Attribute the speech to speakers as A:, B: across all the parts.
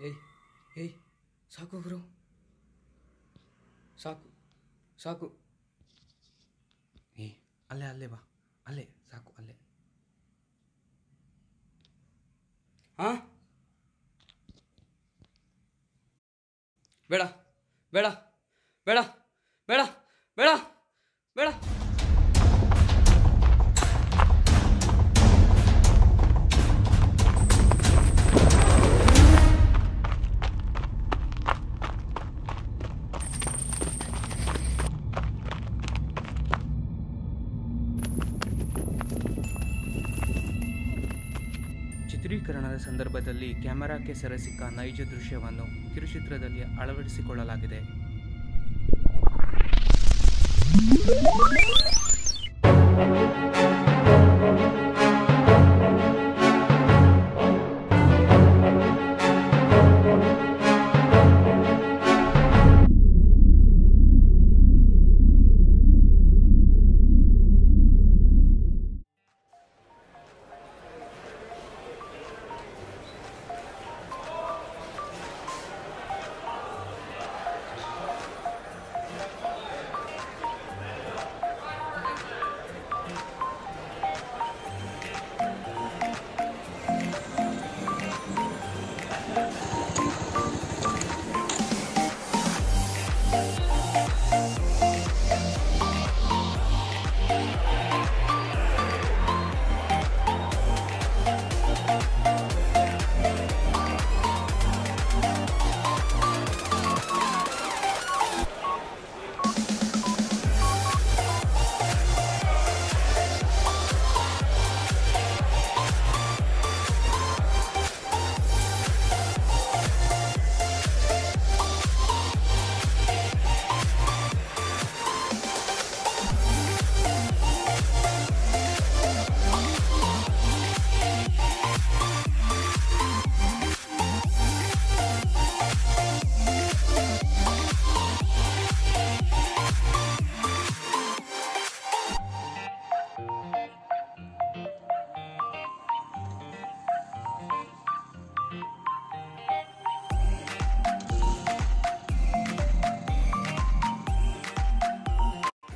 A: ಏಯ್ ಏಯ್, ಸಾಕು ಗುರು. ಸಾಕು ಸಾಕು. ಏ ಅಲ್ಲೇ ಅಲ್ಲೇ ಬಾ. ಅಲ್ಲೇ, ಸಾಕು, ಅಲ್ಲೇ. ಹಾಂ? ಬೇಡ ಬೇಡ ಬೇಡ ಬೇಡ ಬೇಡ ಬೇಡ. ಸಂದರ್ಭದಲ್ಲಿ ಸೆರೆ ಸಿಕ್ಕ ನೈಜ ದೃಶ್ಯವನ್ನು ಕಿರುಚಿತ್ರದಲ್ಲಿ ಅಳವಡಿಸಿಕೊಳ್ಳಲಾಗಿದೆ.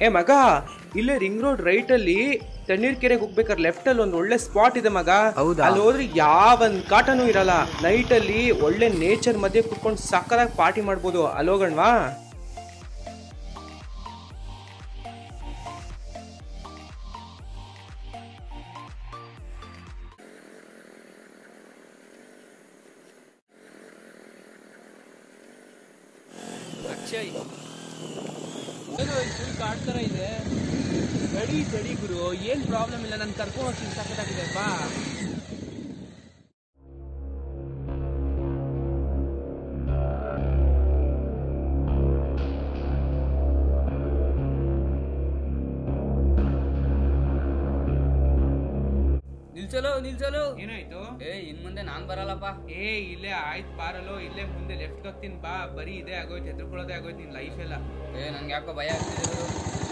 B: ಏ ಮಗ ಇಲ್ಲೇ ರಿಂಗ್ ರೋಡ್ ರೈಟ್ ಅಲ್ಲಿ ತಣ್ಣೀರ್ ಕೆರೆಗೆ ಹೋಗ್ಬೇಕಾದ್ರೆ ಲೆಫ್ಟ್ ಅಲ್ಲಿ ಒಂದು ಒಳ್ಳೆ ಸ್ಪಾಟ್ ಇದೆ ಮಗ.
A: ಹೌದಾ?
B: ಅಲ್ಲಿ ಹೋದ್ರೆ ಯಾವಂದ್ ಕಾಟನೂ ಇರಲ್ಲ. ನೈಟ್ ಅಲ್ಲಿ ಒಳ್ಳೆ ನೇಚರ್ ಮಧ್ಯೆ ಕುತ್ಕೊಂಡು ಸಕ್ಕದಾಗಿ ಪಾರ್ಟಿ ಮಾಡ್ಬೋದು. ಅಲ್ಲಿ ನಿಲ್ ಬಾ.
A: ನಿಲ್ಸಲು ನಿಲ್ಸಲು.
B: ಏನಾಯ್ತು?
A: ಏ ಇನ್ ಮುಂದೆ ನಾನ್ ಬರಲ್ಲಪ್ಪ.
B: ಏ ಇಲ್ಲೇ ಆಯ್ತು ಬಾರಲ್ಲೋ ಇಲ್ಲೇ ಮುಂದೆ ಲೆಫ್ಟ್ ಹೋಗ್ತೀನಿ ಬಾ. ಬರೀ ಇದೇ ಆಗೋಯ್ತು ಹೆದರ್ಕೊಳ್ಳೋದೇ ಆಗೋಯ್ತು ನಿನ್ ಲೈಫ್ ಎಲ್ಲ.
A: ಏ ನನ್ಗೆ ಯಾಕೋ ಭಯ ಆಗ್ತಿದೆ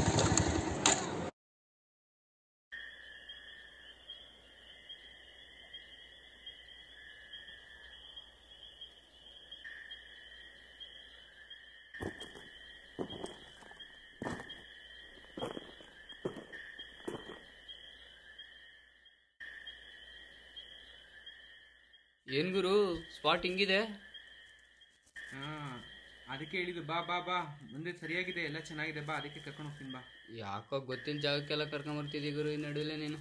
A: ಏನ್ ಗುರು? ಸ್ಪಾಟ್ ಹಿಂಗಿದೆ?
B: ಹಾ ಅದಕ್ಕೆ ಹೇಳಿದ್ದು ಬಾ ಬಾ ಬಾ. ಮುಂದೆ ಸರಿಯಾಗಿದೆ ಎಲ್ಲ ಚೆನ್ನಾಗಿದೆ. ಬಾ ಅದಕ್ಕೆ ಕರ್ಕೊಂಡು ಹೋಗ್ತೀನಿ ಬಾ.
A: ಯಾಕೋ ಗೊತ್ತಿನ ಜಾಗಕ್ಕೆಲ್ಲ ಕರ್ಕೊಂಡ್ ಬರ್ತಿದ್ದಿ ಗುರು ಈ ನಡುವೆ ನೀನು?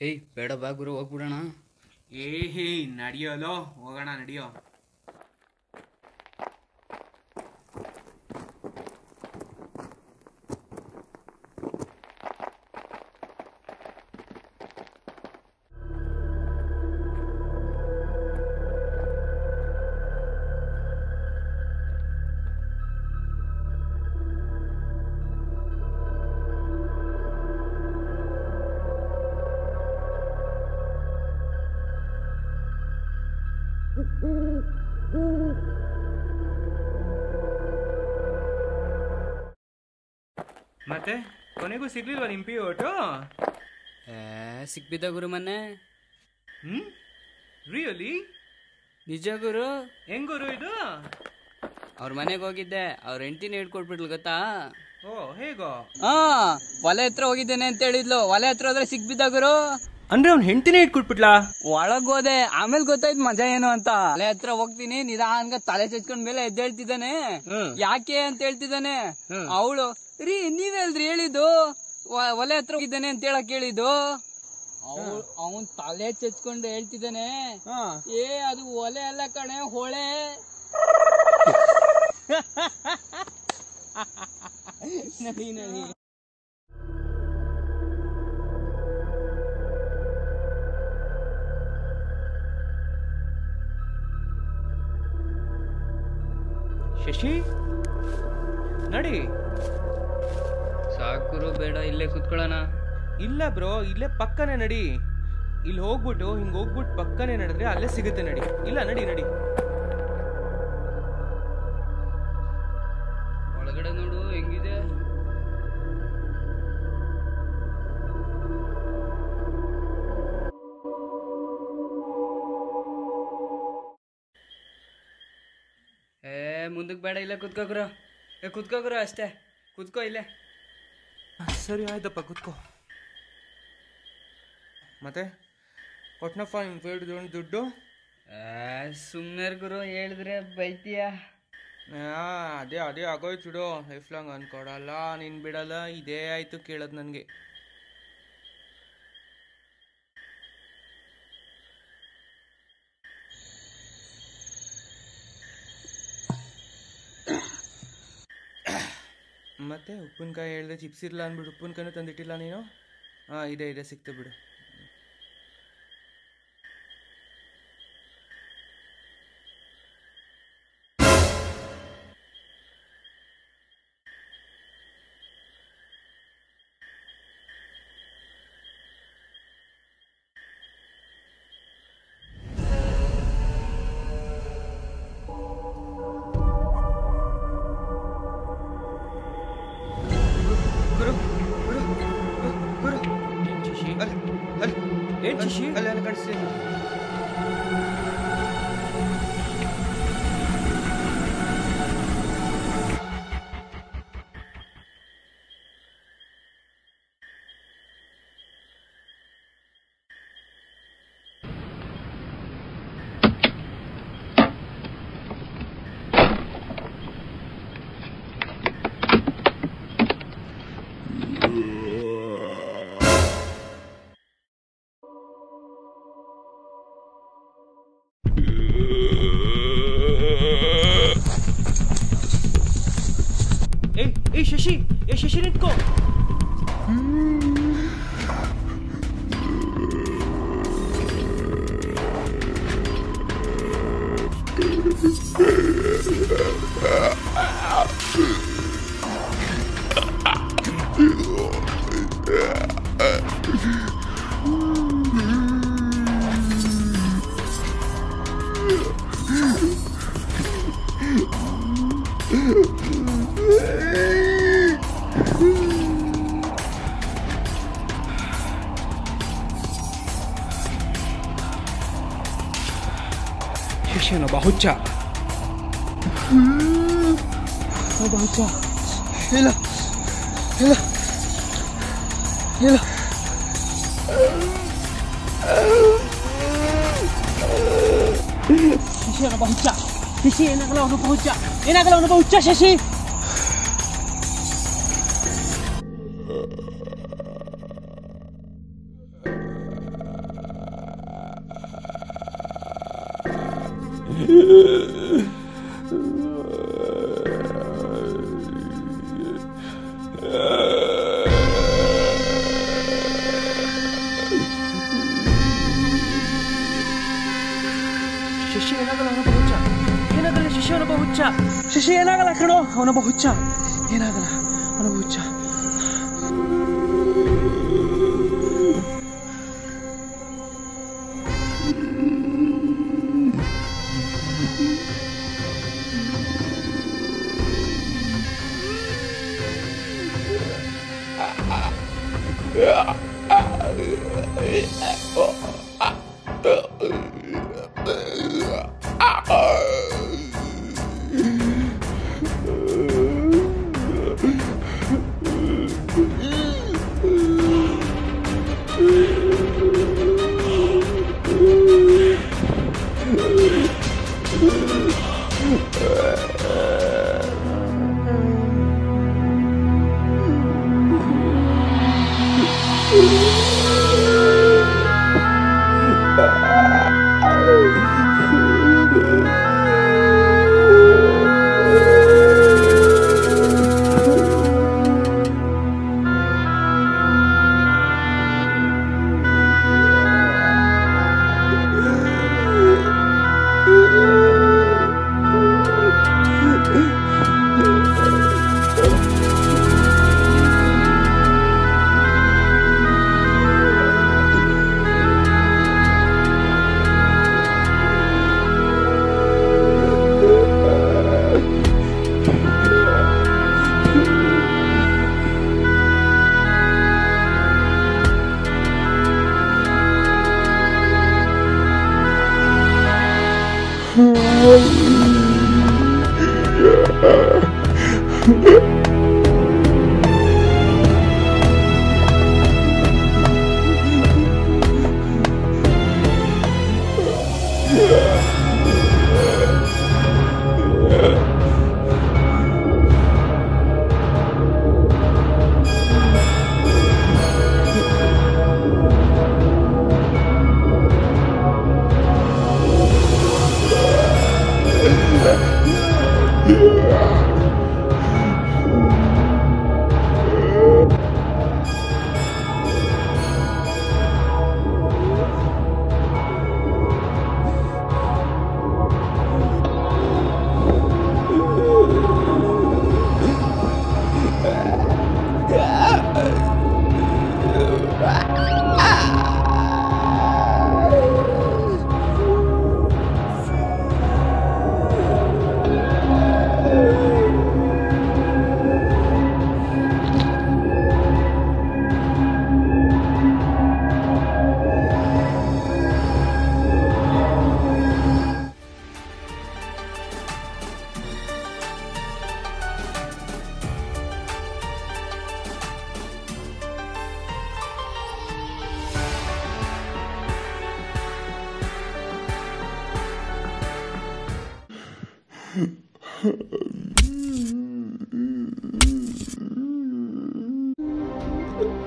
A: ಏಯ್ ಬೇಡ ಬಾ ಗುರು ಹೋಗ್ಬಿಡೋಣ.
B: ಏ ಹೇ ನಡಿಯೋಲೋ ಹೋಗೋಣ ನಡಿಯೋ. ಕೊನೆಗೂ ಸಿಗ್ಲಿಲ್ವಾ ನಿಮ್ ಪಿ ಓಟು
A: ಸಿಕ್ಬಿದ್ದ ಗುರು ಮೊನ್ನೆ.
B: ಹ್ಮ್? ರಿಯಲಿ
A: ನಿಜ ಗುರು.
B: ಹೆಂಗ್ ಗುರು ಇದು?
A: ಅವ್ರ ಮನೆಗೆ ಹೋಗಿದ್ದೆ. ಅವ್ರ ಹೆಂಡತಿನ ಹಿಡ್ಕೊಟ್ಬಿಟ್ಲು ಗೊತ್ತಾ?
B: ಓ ಹೇಗೋ?
A: ಹಾ ಒಲೆ ಹತ್ರ ಹೋಗಿದ್ದೇನೆ ಅಂತ ಹೇಳಿದ್ಲು. ಒಲೆ ಹತ್ರ ಹೋದ್ರೆ ಸಿಕ್ಬಿದ್ದ ಗುರು.
B: ಅಂದ್ರೆ ಅವ್ನ್ ಹೆಂಡತಿನೇ ಇಟ್ಕೊಟ್ಬಿಟ್ಲಾ?
A: ಒಳಗ್ ಹೋದೆ. ಆಮೇಲೆ ಗೊತ್ತಾಯ್ತು ಮಜಾ ಏನು ಅಂತ. ಒಲೆ ಹತ್ರ ಹೋಗ್ತೀನಿ ನಿಧಾನಗ ತಲೆ ಚಚ್ಕೊಂಡ್ ಮೇಲೆ ಎದ್ದೇಳ್ತಿದ್ದಾನೆ. ಯಾಕೆ ಅಂತ ಹೇಳ್ತಿದ್ದಾನೆ. ಅವಳು ರೀ ನೀವೆಲ್ರಿ ಹೇಳಿದ್ದು? ಒಲೆ ಹತ್ರ ಹೋಗಿದ್ದಾನೆ ಅಂತ ಹೇಳಕ್ ಹೇಳಿದ್ದು? ಅವನ್ ತಲೆ ಚಚ್ಕೊಂಡು ಹೇಳ್ತಿದ್ದಾನೆ. ಏ ಅದು ಒಲೆ ಅಲ್ಲ ಕಣೆ ಹೊಳೆ. ನಡಿ ನಡಿ.
B: ಶಶಿ ನಡಿ.
A: ಸಾಕುರು ಬೇಡ ಇಲ್ಲೇ ಕುತ್ಕೊಳ್ಳೋಣ.
B: ಇಲ್ಲ ಬ್ರೋ ಇಲ್ಲೇ ಪಕ್ಕನೆ ನಡಿ. ಇಲ್ಲಿ ಹೋಗ್ಬಿಟ್ಟು ಹಿಂಗೆ ಹೋಗ್ಬಿಟ್ಟು ಪಕ್ಕನೆ ನಡೆದ್ರೆ ಅಲ್ಲೇ ಸಿಗುತ್ತೆ ನಡಿ. ಇಲ್ಲ ನಡಿ ನಡಿ.
A: ಒಳಗಡೆ ನೋಡು ಹೆಂಗಿದೆ? ಏ ಮುಂದಕ್ಕೆ ಬೇಡ ಇಲ್ಲೇ ಕುತ್ಕೋಗ್ರು ಏ ಕುತ್ಕೋಗ್ರು ಅಷ್ಟೇ. ಕುತ್ಕೋ ಇಲ್ಲೇ.
B: ಸರಿ ಆಯ್ತಪ್ಪ ಕುತ್ಕೋ. ಮತ್ತೆ? ಕೊಟ್ನಪ್ಪ ನಿಮ್ ಫೇವ್ರೆಟ್ ದುಡ್ಡು?
A: ಸುಮ್ಮನೆ ಗುರು ಹೇಳಿದ್ರೆ ಬೈತೀಯ.
B: ಅದೇ ಅದೇ ಆಗೋಯ್ತು ಬಿಡು. ಲೈಫ್ ಲಾಂಗ್ ಅನ್ಕೊಡಲ್ಲ ನೀನು ಬಿಡಲ್ಲ ಇದೇ ಆಯ್ತು ಕೇಳೋದು ನನಗೆ. ಮತ್ತೆ ಉಪ್ಪಿನಕಾಯಿ ಹೇಳಿದೆ ಚಿಪ್ಸ್ ಇರಲ್ಲ ಅಂದ್ಬಿಟ್ಟು ಉಪ್ಪಿನಕಾಯಿನೂ ತಂದಿಟ್ಟಿಲ್ಲ ನೀನು? ಹಾಂ ಇದೆ ಇದೆ ಸಿಕ್ತು ಬಿಡು. ಏನ್ ಶಶಿ ऋषि ये शिशिर को hmm. ಶಶಿ ಏ ಶಶಿ ನಿಂತ್ಕೋ ಶಶಿಯನೊಬ್ಬ ಹುಚ್ಚ ಒಬ್ಬ ಹುಚ್ಚ ಇಲ್ಲ ಇಲ್ಲ ಇಲ್ಲ
C: ಶಶಿಯನೊಬ್ಬ ಹುಚ್ಚ ಶಶಿ ಏನಾಗಲ್ಲ ಅವನೊಬ್ಬ ಹುಚ್ಚ ಏನಾಗಲ್ಲ ಅವನೊಬ್ಬ ಹುಚ್ಚ ಶಶಿ
B: ಶಶಿ तुझे ये ना गला खड़ो उन्हें
C: बहुचा ये ना गला उन्हें बहुचा Oh.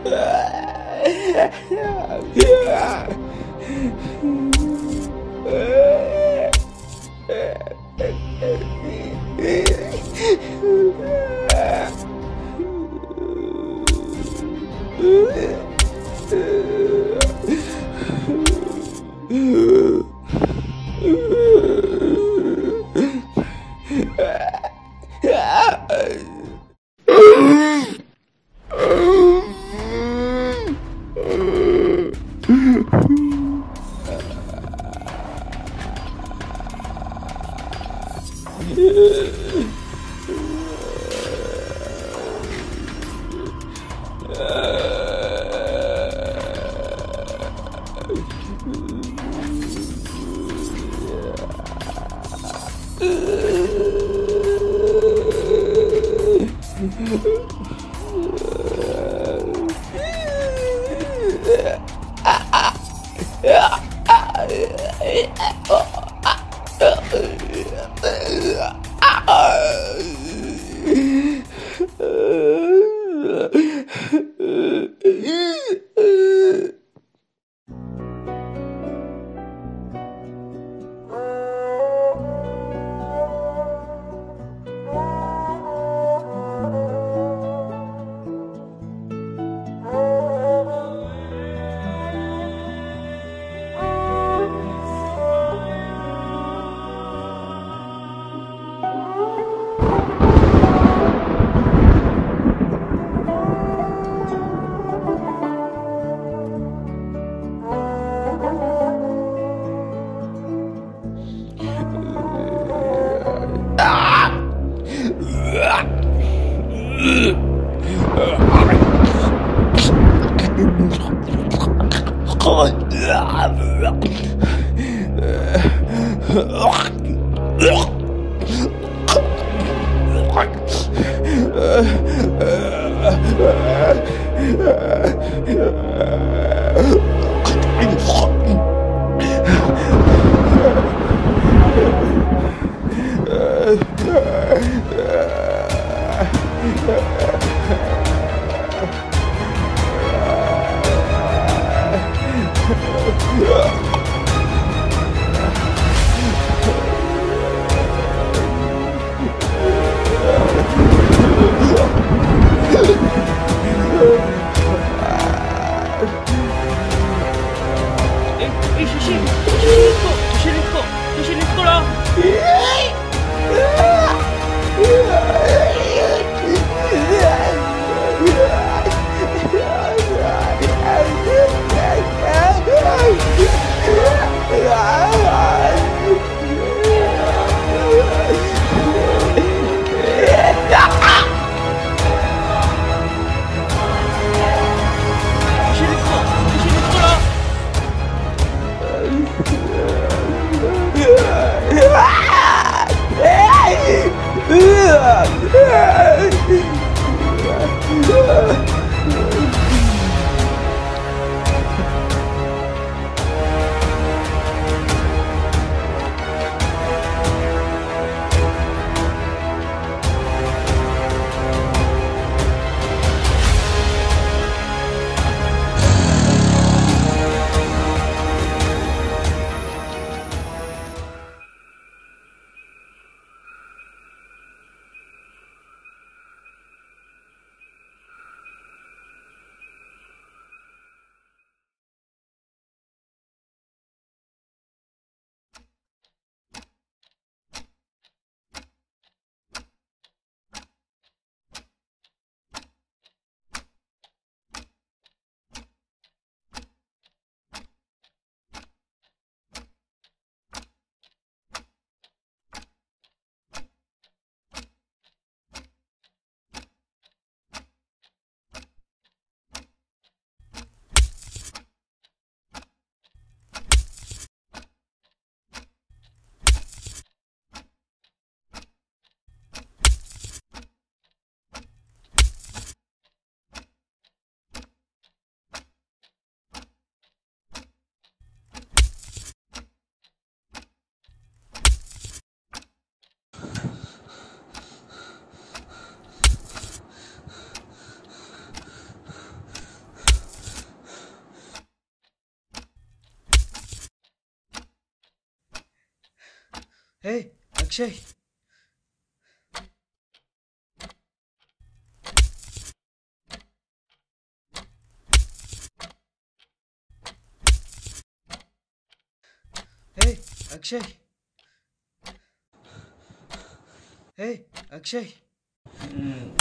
C: Yeah.
B: Yeah.
D: Oh, my God. Yeah. şey. Hey
B: Akshay. Hey Akshay. Hmm.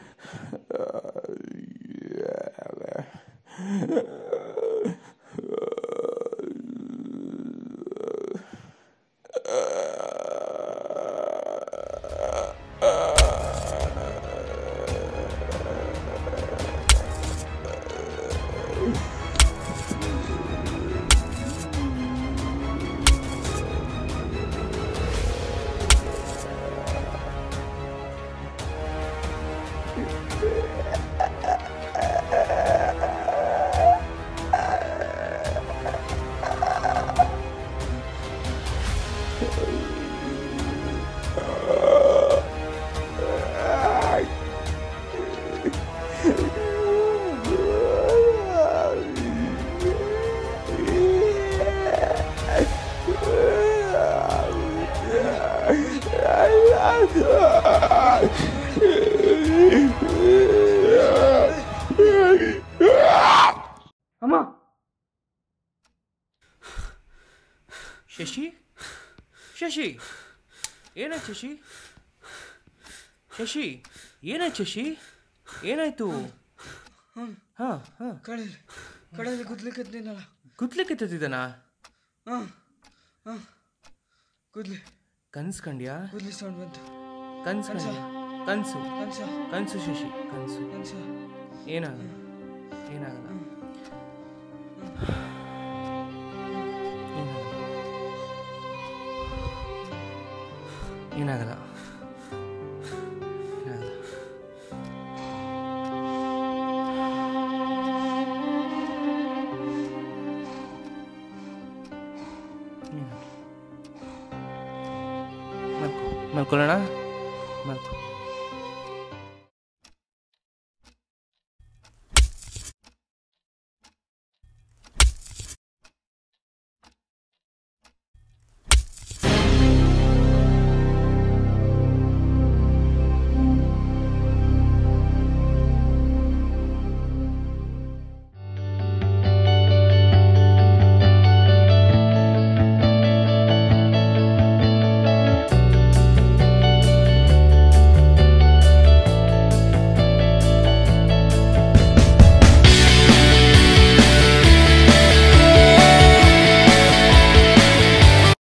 B: Shashi? ಏನಾಯ್ತು ಶಶಿ? ಏನಾಯ್ತು? ಹಾ ಹಾ.
D: ಕಡಲ್ ಕಡಲ್ ಗುದ್ಲಿಕ್ಕೆ ನೀನಲ್ಲ
B: ಕುದ್ಲಿಕ್ಕೆ ಎತ್ತಿದ್ದಾನ
D: ಹಾಂ ಹಾಂ. ಗುದ್ಲಿ.
B: ಕನ್ಸ್ ಕಂಡ್ಯಾ?
D: ಗುದ್ಲಿ ಸೌಂಡ್ ಬಂತು.
B: ಕನ್ಸ್ ಕಂಡ್ಯಾ? ಕನ್ಸು.
D: ಕನ್ಸ.
B: ಕನ್ಸು ಶಶಿ ಕನ್ಸು.
D: ಕನ್ಸ.
B: ಏನಾಗಲ್ಲ? ಏನಾಗಲ್ಲ? ಏನಾಗಲ್ಲ? ಏನಾಗಲ್ಲ ಮಲ್ಕೊ ಮಲ್ಕೊಳ್ಳೋಣ ಮಲ್ಕೊ